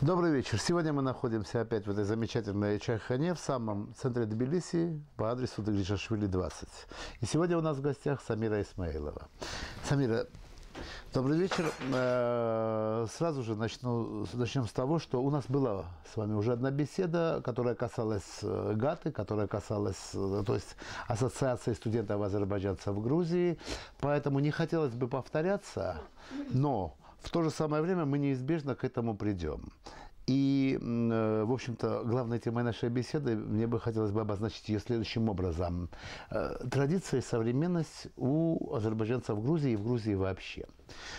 Добрый вечер. Сегодня мы находимся опять в этой замечательной Чайхане, в самом центре Тбилиси, по адресу Дагришашвили 20. И сегодня у нас в гостях Самира Исмаилова. Самира, добрый вечер. Э, Сразу же начну, начнем с того, что у нас была с вами уже одна беседа, которая касалась э, ГАТы, которая касалась, э, то есть Ассоциации студентов азербайджанцев в Грузии. Поэтому не хотелось бы повторяться, но в то же самое время мы неизбежно к этому придем. И, э, в общем-то, главной темой нашей беседы мне бы хотелось бы обозначить ее следующим образом. Э, Традиция и современность у азербайджанцев в Грузии и в Грузии вообще.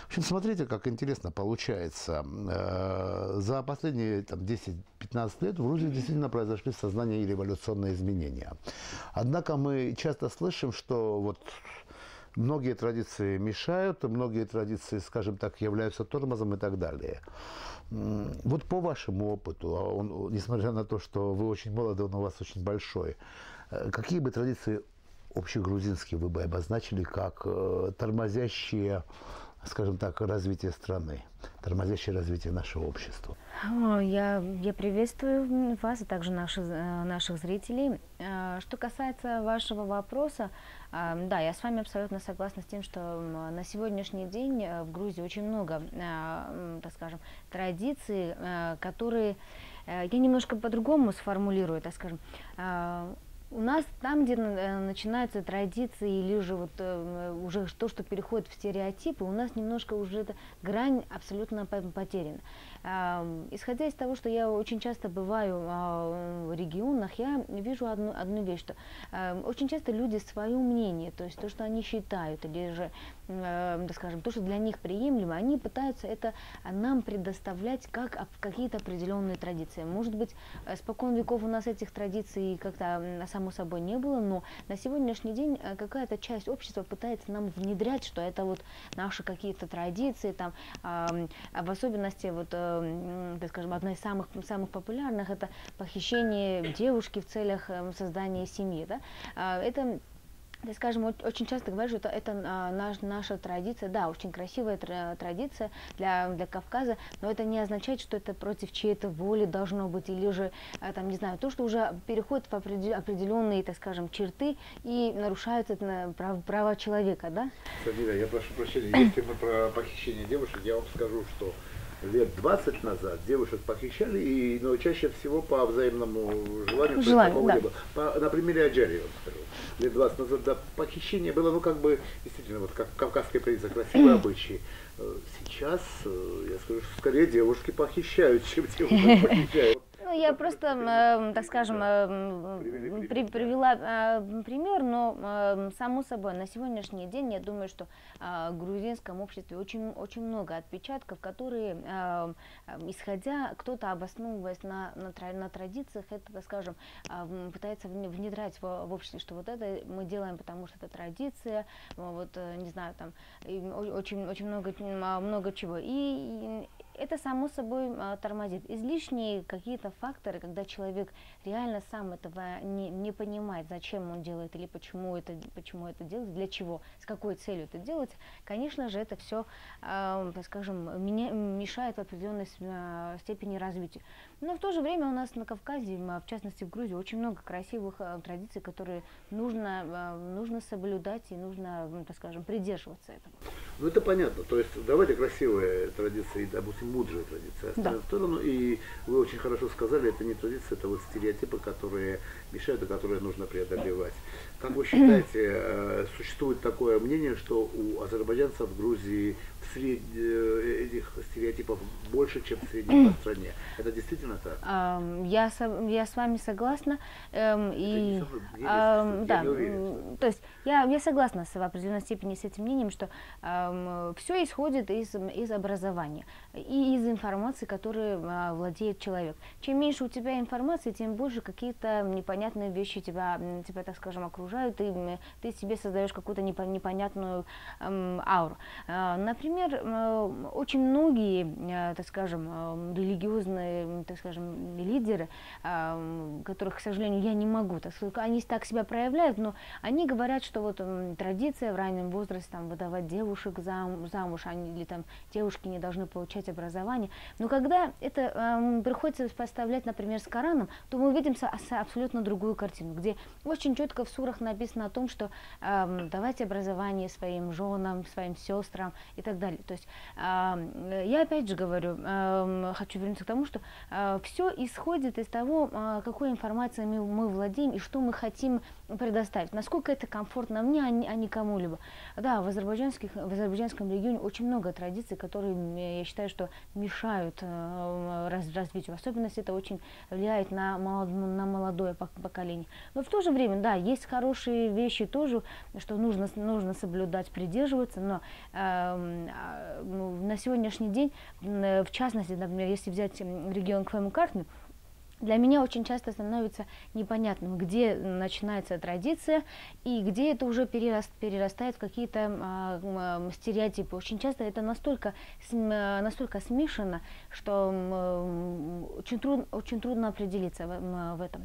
В общем, смотрите, как интересно получается. Э, За последние там, 10-15 лет в Грузии действительно произошли в сознании революционные изменения. Однако мы часто слышим, что вот Многие традиции мешают, многие традиции, скажем так, являются тормозом и так далее. Вот по вашему опыту, а он, несмотря на то, что вы очень молоды, он у вас очень большой, э, какие бы традиции общегрузинские вы бы обозначили как э, тормозящие, скажем так, развитие страны, тормозящее развитие нашего общества? Я, я приветствую вас и также наших, э, наших зрителей. Э, Что касается вашего вопроса, э, да, я с вами абсолютно согласна с тем, что на сегодняшний день в Грузии очень много, так скажем, традиций, которые я немножко по-другому сформулирую, так скажем. У нас там, где э, начинаются традиции или же вот э, уже то, что переходит в стереотипы, у нас немножко уже эта грань абсолютно по- потеряна. Исходя из того, что я очень часто бываю а, в регионах, я вижу одну, одну вещь, что а, очень часто люди свое мнение, то есть то, что они считают, или же, м, да скажем, то, что для них приемлемо, они пытаются это нам предоставлять как какие-то определенные традиции. Может быть, э, спокон веков у нас этих традиций как-то само собой не было, но на сегодняшний день э, какая-то часть общества пытается нам внедрять, что это вот наши какие-то традиции, там, ам, в особенности, вот, э, скажем, одна из самых, самых популярных это похищение девушки в целях э, создания семьи. Да? А, Это так скажем, очень часто говорят, что это, это а, наш- наша традиция, да, очень красивая тра- традиция для, для Кавказа, но это не означает, что это против чьей-то воли должно быть, или же, а, там, не знаю, то, что уже переходит в опреде- определенные, так скажем, черты и нарушаются это, прав- права человека, да? Самира, я прошу прощения, если мы про похищение девушек, я вам скажу, что лет 20 назад девушек похищали, и, но чаще всего по взаимному желанию. Желанию, да. По- на примере Аджари, я вам скажу. Лет 20 назад да, похищение было, ну, как бы, действительно, вот как в кавказской традиции, красивые обычаи. Э, Сейчас, э, я скажу, что скорее девушки похищают, чем девушек похищают. Ну, я просто, м, так скажем, Привели при- привела э, пример, но э, само собой на сегодняшний день я думаю, что э, в грузинском обществе очень, очень много отпечатков, которые, э, э, исходя, кто-то обосновываясь на, на, на традициях, это, так скажем, э, пытается вне- внедрять в, в обществе, что вот это мы делаем, потому что это традиция, э, вот, э, не знаю, там, очень, очень много, много чего. И, и это само собой а, тормозит. Излишние какие-то факторы, когда человек реально сам этого не, не понимает, зачем он делает или почему это, почему это делать, для чего, с какой целью это делать, конечно же, это все, так скажем, меня, мешает в определенной а, степени развития. Но в то же время у нас на Кавказе, в частности в Грузии, очень много красивых а, традиций, которые нужно, а, нужно соблюдать и нужно, так скажем, придерживаться этого. Ну это понятно. То есть давайте красивые традиции, допустим, мудрые традиции оставим Да. в сторону. И вы очень хорошо сказали, это не традиции, это вот стереотипы, которые мешают и которые нужно преодолевать. Как вы считаете, э, существует такое мнение, что у азербайджанцев в Грузии в сред- э, этих стереотипов больше, чем в среднем по стране? Это действительно так? Ам, Я, со- я с вами согласна. эм, и, я да, то есть я, я согласна с, в определенной степени с этим мнением, что все исходит из, из образования и из информации, которой а, владеет человек. Чем меньше у тебя информации, тем больше какие-то непонятные вещи тебя, тебя так скажем, окружают, и ты себе создаешь какую-то непо- непонятную эм, ауру. А, Например, м, очень многие, э, так скажем, эм, религиозные, так скажем, лидеры, эм, которых, к сожалению, я не могу, так сказать, они так себя проявляют, но они говорят, что вот традиция в раннем возрасте там выдавать девушек зам- замуж, они, или там девушки не должны получать образование. Но когда это э, приходится поставлять, например, с Кораном, то мы увидим абсолютно другую картину, где очень четко в сурах написано о том, что э, давайте образование своим женам, своим сестрам и так далее. То есть э, я опять же говорю, э, хочу вернуться к тому, что э, все исходит из того, э, какой информацией мы, владеем и что мы хотим предоставить, насколько это комфортно мне, а не, а кому-либо. Да, в, азербайджанских, в азербайджанском регионе очень много традиций, которые, я считаю, что мешают э, раз, развитию. В особенности это очень влияет на, молод, на молодое поколение. Но в то же время, да, есть хорошие вещи тоже, что нужно, нужно соблюдать, придерживаться, но э, на сегодняшний день, в частности, например, если взять регион Квемукартны, для меня очень часто становится непонятным, где начинается традиция и где это уже перераст, перерастает в какие-то а, а, стереотипы. Очень часто это настолько, настолько смешано, что очень, труд, очень трудно определиться в, в этом.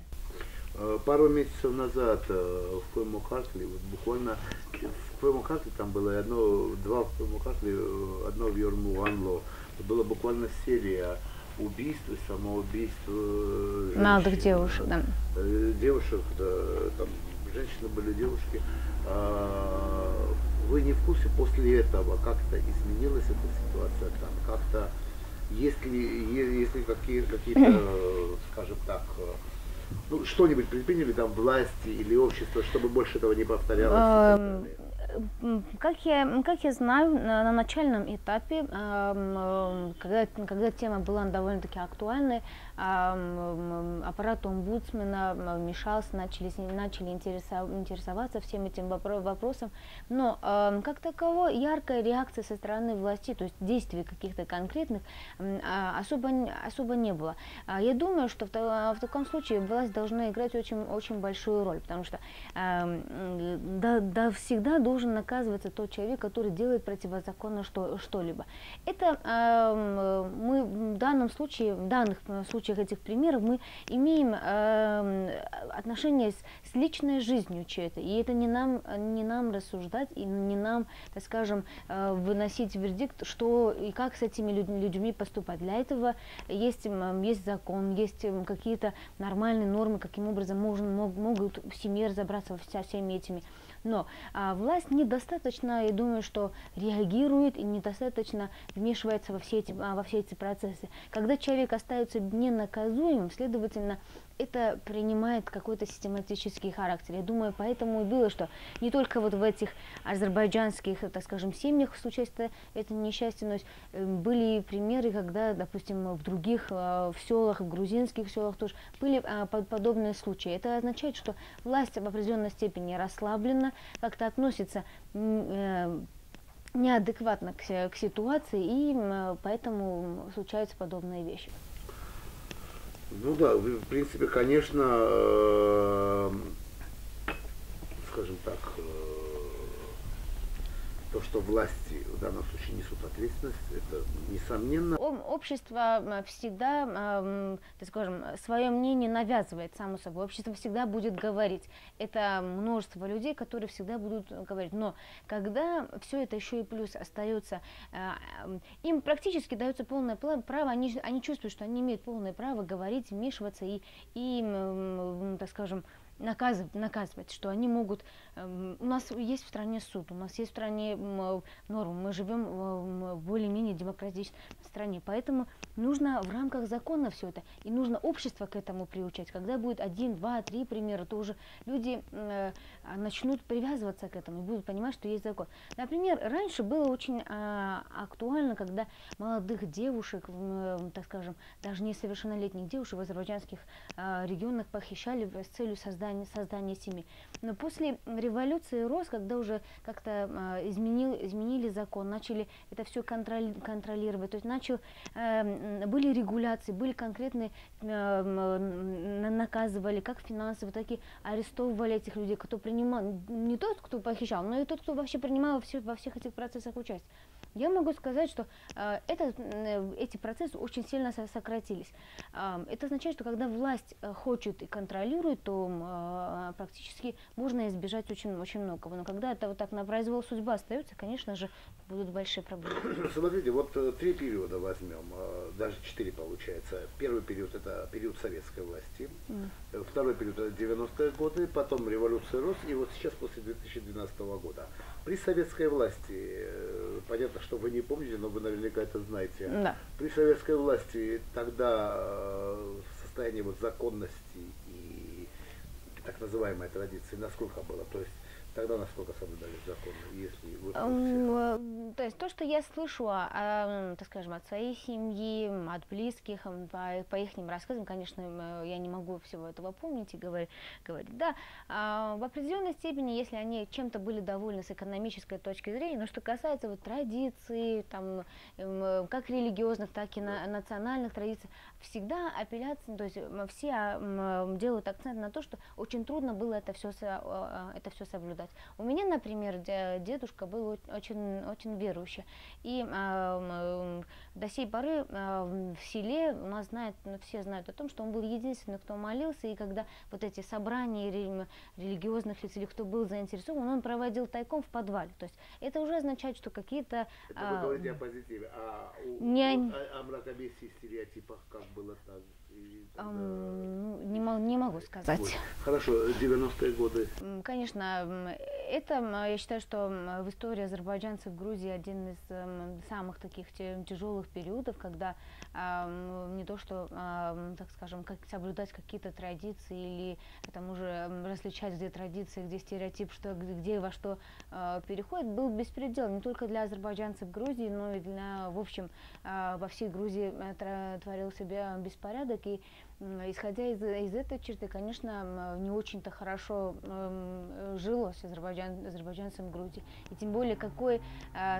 Э, пару месяцев назад э, в Куэмухартли, вот буквально в Куэмухартли там было одно, два в Куэмухартли, э, одно в Йормуанло. Была буквально серия убийств и самоубийств э, женщин, молодых девушек, да. Э, девушек, да, там женщины были девушки. А, вы не в курсе после этого как-то изменилась эта ситуация там, как-то есть ли, есть ли какие, какие-то, скажем так, ну, что-нибудь предприняли там власти или общество, чтобы больше этого не повторялось? Как я, как я знаю, на, на начальном этапе, когда, когда тема была довольно-таки актуальной, аппарат омбудсмена вмешался, начали, начали интересоваться всем этим вопросом, но как таково яркая реакция со стороны власти, то есть действий каких-то конкретных, а, особо, особо не было. А я думаю, что в, в таком случае власть должна играть очень, очень большую роль, потому что да, да, всегда должен наказываться тот человек, который делает противозаконно что, что-либо. Это мы в данном случае, в данных случаях случаях этих примеров мы имеем э, отношение с, с личной жизнью чьей-то. И это не нам, не нам рассуждать и не нам, так скажем, э, выносить вердикт, что и как с этими людьми поступать. Для этого есть, есть закон, есть какие-то нормальные нормы, каким образом можно, могут в семье разобраться со всеми этими но а, власть недостаточно, я думаю, что реагирует и недостаточно вмешивается во все эти, а, во все эти процессы. Когда человек остается ненаказуемым, следовательно, это принимает какой-то систематический характер. Я думаю, поэтому и было, что не только вот в этих азербайджанских, так скажем, семьях случилось это, это несчастье, но э, были примеры, когда, допустим, в других, э, в селах, в грузинских селах тоже были а, подобные случаи. Это означает, что власть в определенной степени расслаблена, как-то относится э, неадекватно к, ситуации, и поэтому случаются подобные вещи. Ну да, в принципе, конечно, э, скажем так, э, то, что власти в данном случае несут ответственность, это несомненно. Общество всегда, так скажем, свое мнение навязывает, само собой. Общество всегда будет говорить. Это множество людей, которые всегда будут говорить. Но когда все это еще и плюс остается, а, им практически дается полное право, они, они чувствуют, что они имеют полное право говорить, вмешиваться и, и так скажем, наказывать, наказывать, что они могут... Эм, у нас есть в стране суд, у нас есть в стране нормы, мы живем в более-менее демократичной стране, поэтому нужно в рамках закона все это, и нужно общество к этому приучать. Когда будет один, два, три примера, то уже люди э, начнут привязываться к этому и будут понимать, что есть закон. Например, раньше было очень э, актуально, когда молодых девушек, э, так скажем, даже несовершеннолетних девушек в азербайджанских э, регионах похищали с целью создания создания, создания семьи. Но после революции РОС, когда уже как-то э, изменил, изменили закон, начали это все контроль, контролировать, то есть начал, э, были регуляции, были конкретные, э, наказывали как финансово, так и арестовывали этих людей, кто принимал, не тот, кто похищал, но и тот, кто вообще принимал все, во всех этих процессах участие. Я могу сказать, что э, это, э, эти процессы очень сильно со сократились. Э, это означает, что когда власть э, хочет и контролирует, то практически можно избежать очень, очень многого. Но когда это вот так на произвол судьба остается, конечно же, будут большие проблемы. Смотрите, вот э, три периода возьмем, э, даже четыре получается. Первый период это период советской власти, mm. второй период это 90-е годы, потом революция РОС и вот сейчас после 2012 года. При советской власти, понятно, что вы не помните, но вы наверняка это знаете. Да. При советской власти тогда состояние вот законности и так называемой традиции насколько было? То есть Тогда насколько соблюдались законы, если вы um, То есть то, что я слышу, а, так скажем, от своей семьи, от близких, по, по их рассказам, конечно, я не могу всего этого помнить и говорить. говорить. Да, а, в определенной степени, если они чем-то были довольны с экономической точки зрения, но что касается вот традиций, там, как религиозных, так и на, национальных традиций, всегда апелляция, то есть все делают акцент на то, что очень трудно было это все, это все соблюдать. У меня, например, дедушка был очень, очень верующий. И до сей поры э, в селе у нас знают, ну, все знают о том, что он был единственный, кто молился. И когда вот эти собрания религиозных лиц или кто был заинтересован, он проводил тайком в подвале. То есть это уже означает, что какие-то... Это вы говорите о позитиве. А у, не... о, о мракобесии стереотипах как было так? Um, не, не могу сказать. Вот. Хорошо, 90-е годы. Конечно, это, я считаю, что в истории азербайджанцев в Грузии один из самых таких тяжелых периодов, когда не то, что, так скажем, как соблюдать какие-то традиции или там уже различать, где традиции, где стереотип, что, где во что а, переходит, был беспредел не только для азербайджанцев Грузии, но и для, в общем, а, во всей Грузии э, творился беспорядок, и исходя из, из этой черты, конечно, не очень-то хорошо э, жилось азербайджан, азербайджанцам Грузии. И тем более, какой, э,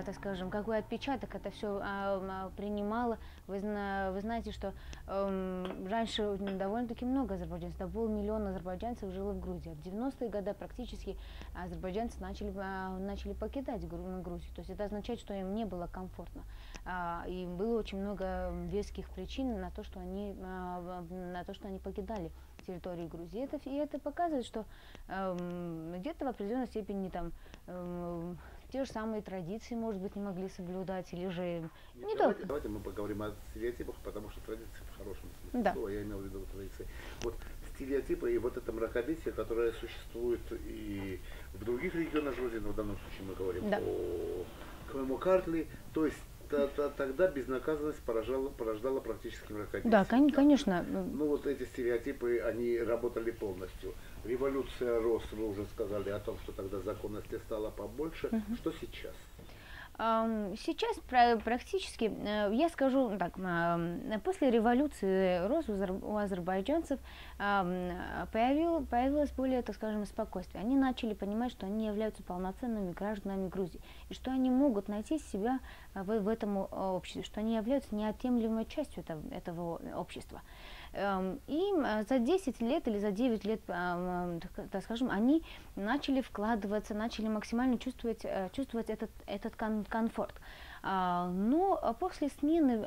так скажем, какой отпечаток это все э, принимало. Вы, вы знаете, что э, раньше довольно-таки много азербайджанцев, до полмиллиона азербайджанцев жило в Грузии. В 90-е годы практически азербайджанцы начали, э, начали покидать Грузию. То есть это означает, что им не было комфортно. Э, и было очень много веских причин на то, что они э, на то, что они покидали территорию Грузии. Это, и это показывает, что э, где-то в определенной степени там э, те же самые традиции, может быть, не могли соблюдать, или же Нет, не давайте, только. Давайте мы поговорим о стереотипах, потому что традиции в хорошем смысле да. слова, я имел в виду традиции. Вот стереотипы и вот это мракобесие, которое существует и в других регионах Грузии, но в данном случае мы говорим да. о Картли, то есть тогда безнаказанность поражала, порождала практически мракобесие. Да, конечно. Ну вот эти стереотипы, они работали полностью. Революция рос, вы уже сказали о том, что тогда законности стало побольше. Угу. Что сейчас? Сейчас практически, э, я скажу так, после революции рос у азербайджанцев появил, появилось более, так скажем, спокойствие. Они начали понимать, что они являются полноценными гражданами Грузии, и что они могут найти себя в, в этом обществе, что они являются неотъемлемой частью этого общества. Эм, и за 10 лет или за 9 лет, так скажем, они начали вкладываться, начали максимально чувствовать, э, чувствовать этот, этот комфорт. А, но после смены,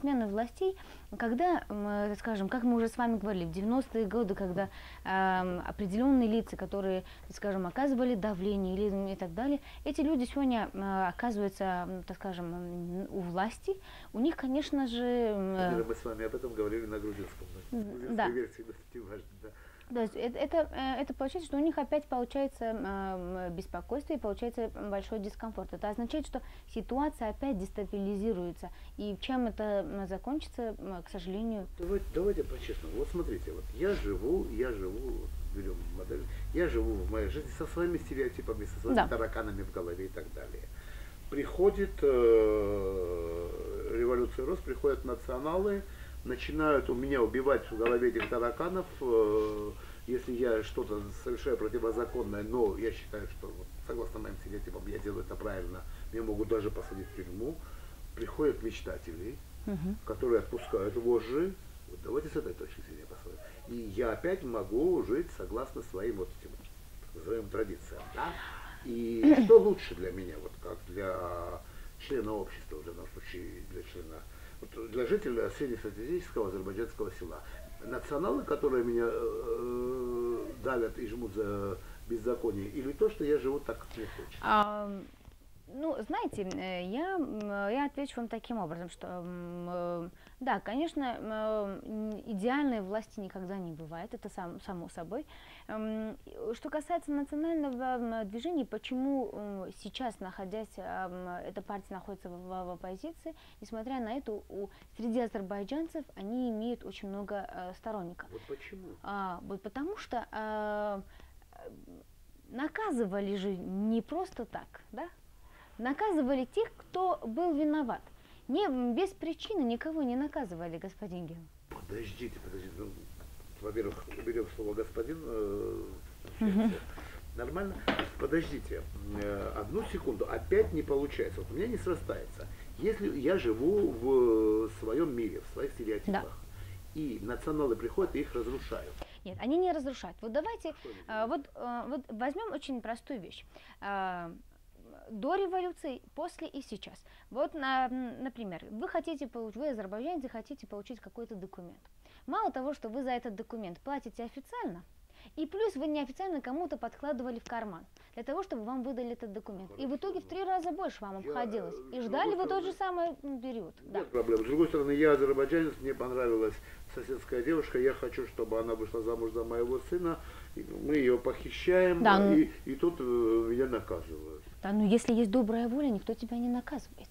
смены властей, когда, скажем, как мы уже с вами говорили, в 90-е годы, когда определенные лица, которые, скажем, оказывали давление или и так далее, эти люди сегодня оказываются, так скажем, у власти, у них, конечно же... Мы с вами об этом говорили на грузинском, да. версии, да. То есть это, это, это получается, что у них опять получается э, беспокойство и получается большой дискомфорт. Это означает, что ситуация опять дестабилизируется. И чем это закончится, к сожалению... Давайте, давайте по-честному. Вот смотрите, вот я живу, я живу, берем модель, я живу в моей жизни со своими стереотипами, со своими да. тараканами в голове и так далее. Приходит э, революция рост, приходят националы, начинают у меня убивать в голове этих тараканов, э, если я что-то совершаю противозаконное, но я считаю, что вот, согласно моим стереотипам я делаю это правильно, меня могут даже посадить в тюрьму, приходят мечтатели, угу. которые отпускают вожжи, вот давайте с этой точки зрения посмотрим. И я опять могу жить согласно своим вот этим назовем традициям. Да? И что лучше для меня, вот как для члена общества, в данном случае для члена, для жителя среднестатистического азербайджанского села. Националы, которые меня э, давят и жмут за беззаконие, или то, что я живу так, как мне хочется? А, ну, знаете, э, я, я отвечу вам таким образом, что э, да, конечно, э, идеальной власти никогда не бывает, это сам, само собой. Что касается национального движения, почему сейчас, находясь, эта партия находится в, в оппозиции, несмотря на это, у, среди азербайджанцев они имеют очень много сторонников. Вот почему? А, вот потому что наказывали же не просто так, да? Наказывали тех, кто был виноват. Не, без причины никого не наказывали, господин Ген. Подождите, подождите. Ну, во-первых, уберем слово господин. Э, Нормально? Подождите, э, одну секунду, опять не получается. Вот у меня не срастается. Если я живу в своем мире, в своих стереотипах, да. и националы приходят и их разрушают. Нет, они не разрушают. Вот давайте, э, вот, э, вот возьмем очень простую вещь. Э, до революции, после и сейчас. Вот, на, например, вы хотите получить, вы азербайджанцы хотите получить какой-то документ. Мало того, что вы за этот документ платите официально, и плюс вы неофициально кому-то подкладывали в карман, для того, чтобы вам выдали этот документ. Хорошо. И в итоге в три раза больше вам обходилось. Я, и ждали вы тот же самый период. Нет да. проблем. С другой стороны, я азербайджанец, мне понравилась соседская девушка, я хочу, чтобы она вышла замуж за моего сына, мы ее похищаем, да, ну... и, и тут э, меня наказывают. Да, но если есть добрая воля, никто тебя не наказывает.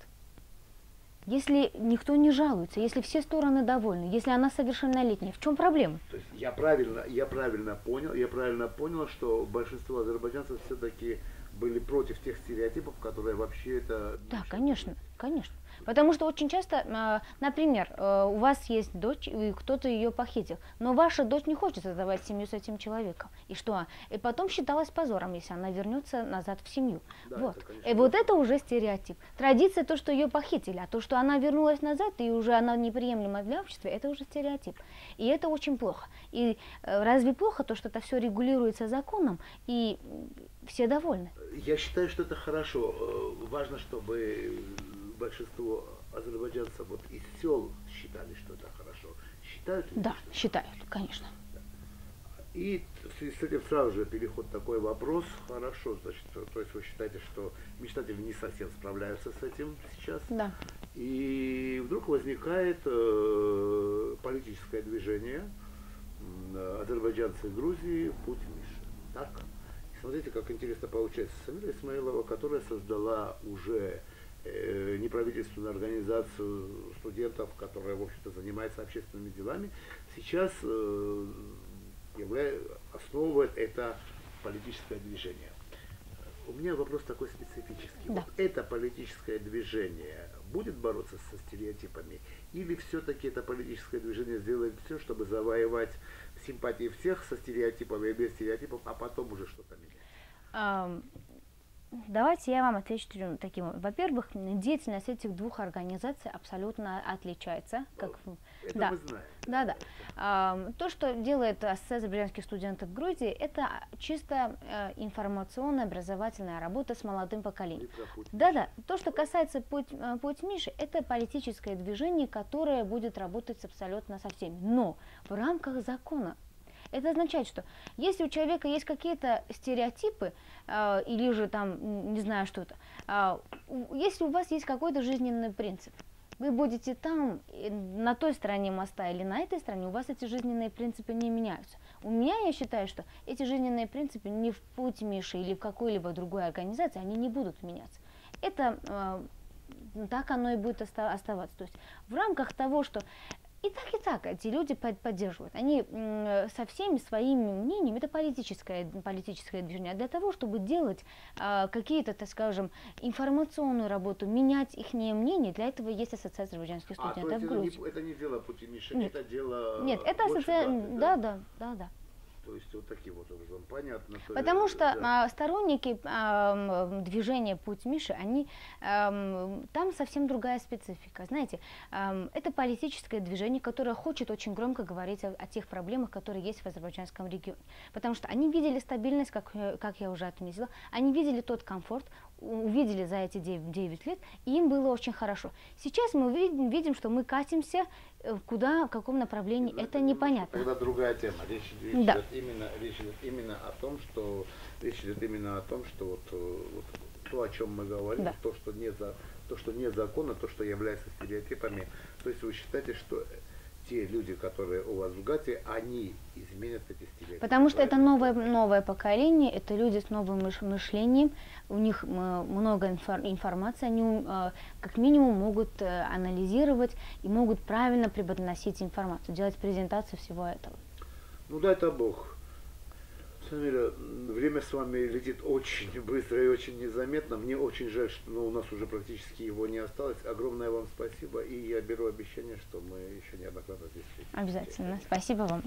Если никто не жалуется, если все стороны довольны, если она совершеннолетняя, в чем проблема? То есть я правильно, я правильно понял, я правильно понял, что большинство азербайджанцев все-таки были против тех стереотипов, которые вообще это. Да, конечно, конечно. Потому что очень часто, а, например, э, у вас есть дочь, и кто-то ее похитил, но ваша дочь не хочет создавать семью с этим человеком. И что? И потом считалось позором, если она вернется назад в семью. Да, вот. Это, конечно, и вот это уже стереотип. Традиция то, что ее похитили, а то, что она вернулась назад, и уже она неприемлема для общества, это уже стереотип. И это очень плохо. И э, разве плохо то, что это все регулируется законом, и все довольны? Я считаю, что это хорошо. Э, важно, чтобы большинство азербайджанцев вот из сел считали, что это хорошо. Считают ли? Да, считают, конечно. И в связи с этим сразу же переход такой вопрос. Хорошо, значит, то есть вы считаете, что мечтатели не совсем справляются с этим сейчас. Да. И вдруг возникает э, политическое движение э, азербайджанцы Грузии «Путь Миши». Так? Смотрите, как интересно получается. Самира Исмаилова, которая создала уже Э, неправительственную организацию студентов, которая, в общем-то, занимается общественными делами, сейчас э, являет, основывает это политическое движение. У меня вопрос такой специфический. Да. Вот это политическое движение будет бороться со стереотипами? Или все-таки это политическое движение сделает все, чтобы завоевать симпатии всех со стереотипами и без стереотипов, а потом уже что-то менять? Давайте я вам отвечу таким. Во-первых, деятельность этих двух организаций абсолютно отличается. Как, это да, мы знаем. Да, да. А, то, что делает Ассоциация азербайджанских студентов Грузии, это чисто э, информационная, образовательная работа с молодым поколением. Да, да. То, что касается путь, э, путь Миши, это политическое движение, которое будет работать абсолютно со всеми. Но в рамках закона это означает, что если у человека есть какие-то стереотипы э, или же там, не знаю что-то, э, если у вас есть какой-то жизненный принцип, вы будете там, на той стороне моста или на этой стороне, у вас эти жизненные принципы не меняются. У меня, я считаю, что эти жизненные принципы ни в путь Миши или в какой-либо другой организации, они не будут меняться. Это э, так оно и будет оставаться. То есть в рамках того, что и так, и так эти люди поддерживают. Они со всеми своими мнениями, это политическое, политическое движение, а для того, чтобы делать а, какие-то, так скажем, информационную работу, менять их мнение, для этого есть ассоциация азербайджанских студентов а, то это, не, это не дело пути Миши, Нет. это дело Нет, это ассоциация, да, да, да, да. То есть вот таким вот образом, понятно. то Потому есть, что да. а, сторонники м, движения «Путь Миши», они, ам, там совсем другая специфика. Знаете, ам, это политическое движение, которое хочет очень громко говорить о, о тех проблемах, которые есть в азербайджанском регионе. Потому что они видели стабильность, как, э, как я уже отметила, они видели тот комфорт, увидели за эти 9, лет, и им было очень хорошо. Сейчас мы видим, видим что мы катимся э, куда, в каком направлении, это непонятно. Тогда другая тема. Речь, речь Да. идет именно, речь идет именно о том, что речь идет именно о том, что вот, э, вот то, о чем мы говорим, Да. то, что не за, то, что незаконно, то, что является стереотипами. То есть вы считаете, что те люди, которые у вас в ГАТе, они изменят эти стереотипы. Потому что это новое, новое поколение, это люди с новым мыш- мышлением, у них м, много инфор- информации, они э, как минимум могут э, анализировать и могут правильно преподносить информацию, делать презентацию всего этого. Ну дай-то Бог. Самира, м, время с вами летит очень быстро и очень незаметно. Мне очень жаль, что ну, у нас уже практически его не осталось. Огромное вам спасибо. И я беру обещание, что мы еще неоднократно здесь встретимся. Обязательно. Спасибо вам.